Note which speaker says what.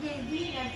Speaker 1: de.